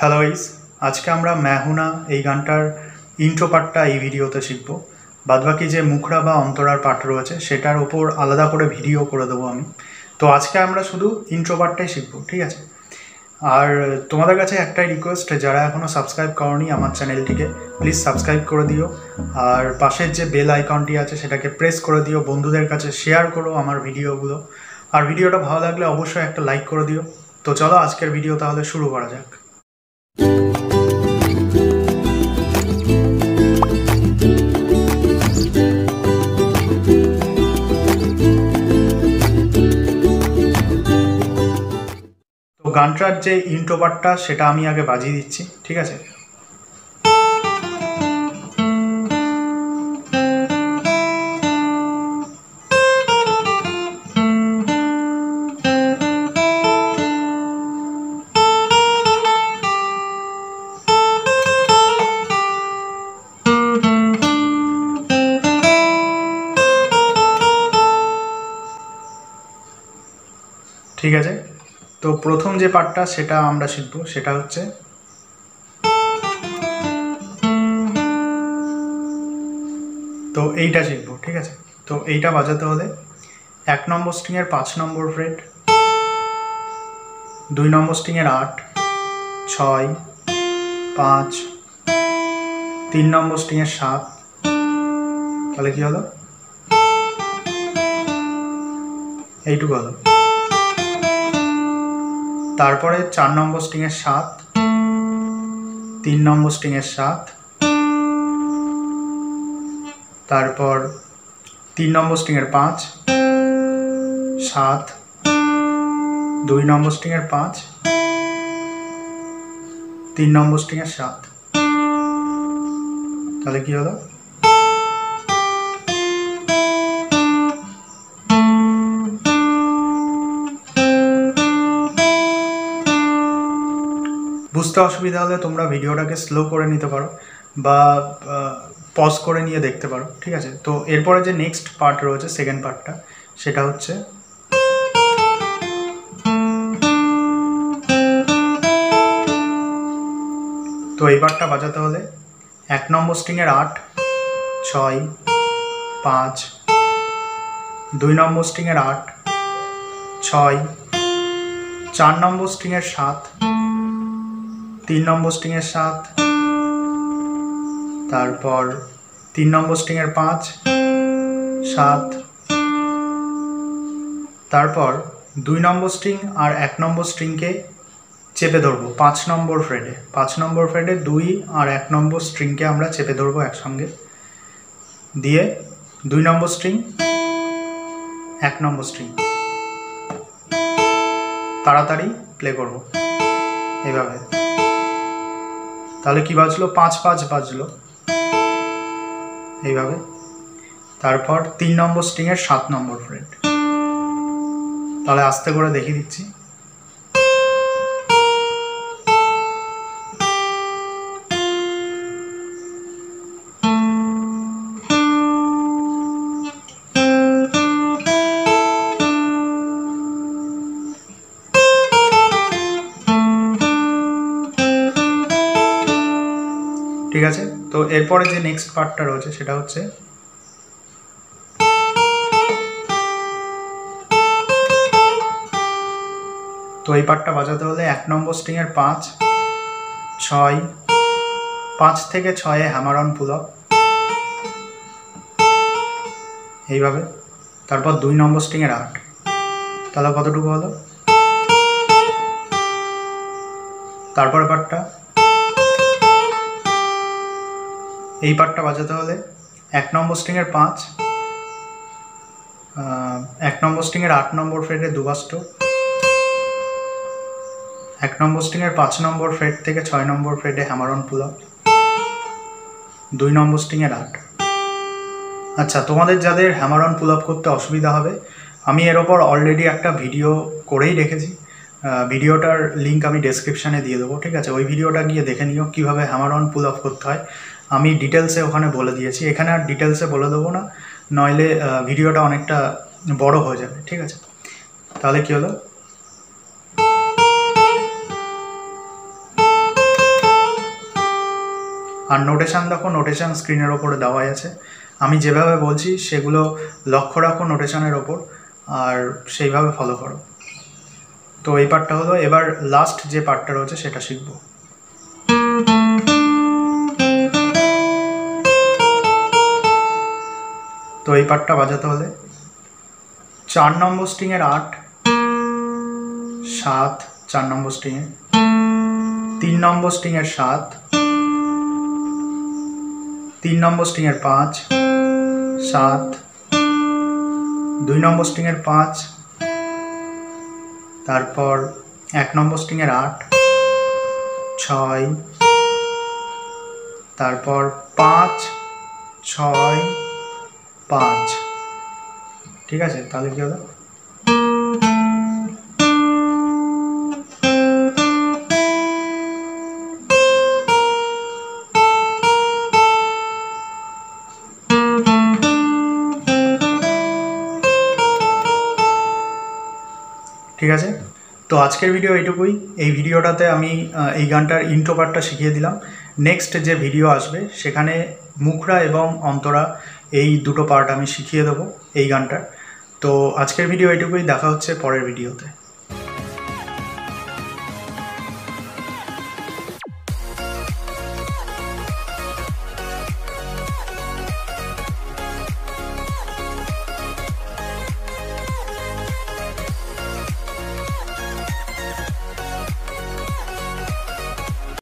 Hello ইস আজকে আমরা ম্যাহুনা এই গানটার ইন্ট্রো পার্টটা এই ভিডিওতে শিখব। বাদবাকি যে মুখরা বা অন্তরার পার্ট রয়েছে, সেটার ওপর আলাদা করে ভিডিও করে দেবো আমি। তো আজকে আমরা শুধু ইন্ট্রো পার্টটাই শিখব, ঠিক আছে? আর তোমাদের কাছে একটাই রিকোয়েস্ট যারা এখনও সাবস্ক্রাইব করনি আমার চ্যানেলটিকে প্লিজ সাবস্ক্রাইব করে দিও। আর পাশের যে বেল আইকনটি আছে, সেটাকে প্রেস করে দিও, বন্ধুদের কাছে শেয়ার করো আমার ভিডিওগুলো আর ভিডিওটা ভালো লাগলে অবশ্যই একটা লাইক করে দিও। তো চলো আজকের ভিডিও তাহলে শুরু করা যাক। গানটার যে ইন্ট্রো পার্টটা সেটা আমি আগে বাজিয়ে দিচ্ছি ঠিক আছে? ঠিক আছে? তো প্রথম যে পার্টটা সেটা আমরা শিখব, সেটা হচ্ছে তো এইটা শিখব, ঠিক আছে? তো এইটা বাজাতে হলে এক নম্বর স্ট্রিংয়ের পাঁচ নম্বর ফ্রেট দুই নম্বর স্ট্রিংয়ের আট, ছয়, পাঁচ, তিন নম্বর স্ট্রিংয়ের সাত, তাহলে কি হলো? এইটুকু হলো। তারপরে চার নম্বর স্ট্রিংয়ের সাত, তিন নম্বর স্ট্রিংয়ের সাত, তারপর তিন নম্বর স্ট্রিংয়ের পাঁচ, সাত, দুই নম্বর স্ট্রিংয়ের পাঁচ, তিন নম্বর স্ট্রিংয়ের সাত। তাহলে কি হলো? বুঝতে অসুবিধা হলে তোমরা ভিডিওটাকে স্লো করে নিতে পারো বা পজ করে নিয়ে দেখতে পারো, ঠিক আছে? তো এরপরে যে নেক্সট পার্ট রয়েছে সেকেন্ড পার্টটা সেটা হচ্ছে তো এই পার্টটা বাজাতে হলে এক নম্বর স্ট্রিংয়ের আট, ছয়, পাঁচ, দুই নম্বর স্ট্রিংয়ের আট, ছয়, চার নম্বর স্ট্রিংয়ের সাত তিন নম্বর স্ট্রিংয়ের সাত। তারপর তিন নম্বর স্ট্রিংয়ের পাঁচ, সাত। তারপর দুই নম্বর স্ট্রিং আর এক নম্বর স্ট্রিংকে চেপে ধরবো পাঁচ নম্বর ফ্রেডে। পাঁচ নম্বর ফ্রেডে দুই আর এক নম্বর স্ট্রিংকে আমরা চেপে ধরবো একসঙ্গে। দিয়ে দুই নম্বর স্ট্রিং, এক নম্বর স্ট্রিং। তাড়াতাড়ি প্লে করব। এইভাবে তাহলে কি বাজলো? পাঁচ পাঁচ বাজলো। এইভাবে। তারপর তিন নম্বর স্ট্রিংয়ের সাত নম্বর ফ্রেড তাহলে আস্তে করে দেখিয়ে দিচ্ছি। আছে? তো এরপরে যে নেক্সট পার্টটা রয়েছে সেটা হচ্ছে তো এই পার্টটা বাজাতে হলে এক নম্বর স্ট্রিংয়ের পাঁচ, ছয়, পাঁচ থেকে ছয়ে হ্যামার অন পুল এইভাবে। তারপর দুই নম্বর স্ট্রিংয়ের আট। তাহলে কতটুকু হলো? তারপর পার্টটা এই পার্টটা বাজাতে হলে এক নম্বর স্ট্রিংয়ের পাঁচ এক নম্বর স্ট্রিংয়ের আট নম্বর ফ্রেডে দুবাস্ট এক নম্বর স্ট্রিংয়ের পাঁচ নম্বর ফ্রেড থেকে ছয় নম্বর ফ্রেডে হ্যামারন পুল আপ, দুই নম্বর স্ট্রিংয়ের আট। আচ্ছা তোমাদের যাদের হ্যামারন পুল আপ করতে অসুবিধা হবে, আমি এর ওপর অলরেডি একটা ভিডিও করেই রেখেছি। ভিডিওটার লিঙ্ক আমি ডেসক্রিপশানে দিয়ে দেবো, ঠিক আছে? ওই ভিডিওটা গিয়ে দেখে নিও কীভাবে হ্যামারন পুল আপ করতে হয়। আমি ডিটেলসে ওখানে বলে দিয়েছি। এখানে আর ডিটেলসে বলে দেবো না, নইলে ভিডিওটা অনেকটা বড় হয়ে যাবে, ঠিক আছে? তাহলে কী হলো? আর নোটেশান দেখো নোটেশান স্ক্রিনের ওপরে দেওয়াই আছে। আমি যেভাবে বলছি, সেগুলো লক্ষ্য রাখো নোটেশানের ওপর, আর সেইভাবে ফলো করো। তো এই পার্টটা হলো, এবার লাস্ট যে পার্টটা রয়েছে, সেটা শিখব। তো এই পার্টটা বাজাতে হলে। চার নম্বর স্ট্রিংয়ের আট, সাত, চার নম্বর স্ট্রিংয়ে তিন নম্বর স্ট্রিংয়ের সাত, তিন নম্বর স্ট্রিংয়ের পাঁচ, সাত, দুই নম্বর স্ট্রিংয়ের পাঁচ, তারপর এক নম্বর স্ট্রিংয়ের আট, ছয়, তারপর পাঁচ, ছয় পাঁচ। ঠিক আছে, তাহলে কি হবে? ঠিক আছে? তো আজকের ভিডিও এইটুকুই। এই ভিডিওটাতে আমি এই গানটার ইন্ট্রো শিখিয়ে দিলাম। নেক্সট যে ভিডিও আসবে, সেখানে মুখরা এবং অন্তরা এই দুটো পার্ট আমি শিখিয়ে দেবো এই গানটার। তো আজকের ভিডিও এটুকুই, দেখা হচ্ছে পরের ভিডিওতে